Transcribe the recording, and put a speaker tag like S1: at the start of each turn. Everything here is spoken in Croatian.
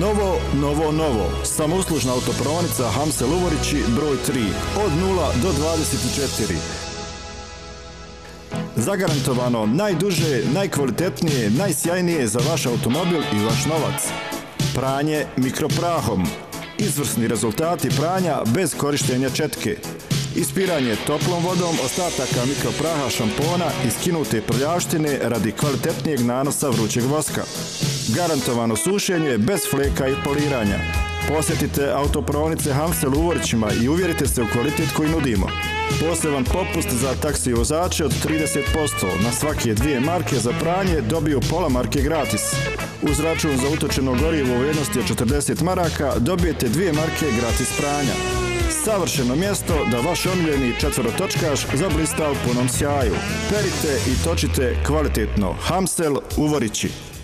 S1: Novo, novo, novo. Samouslužna autopravnica Hamsel Uvorići, broj 3. Od 0 do 24. Zagarantovano najduže, najkvalitetnije, najsjajnije za vaš automobil i vaš novac. Pranje mikroprahom. Izvrsni rezultati pranja bez korištenja četke. Ispiranje toplom vodom ostataka mikropraha šampona i skinute prljavštine radi kvalitetnijeg nanosa vrućeg voska. Garantovano sušenje bez fleka i poliranja. Posjetite autopravnice Hamsel u Uvorićima i uvjerite se u kvalitet koji nudimo. Poseban popust za taksi vozače od 30%. Na svake dvije marke za pranje dobiju pola marke gratis. Uz račun za utočeno gorivo u vrijednosti od 40 maraka dobijete dvije marke gratis pranja. Savršeno mjesto da vaš omiljeni četvrotočkaš zablista u punom sjaju. Perite i točite kvalitetno. Hamsel Uvorići.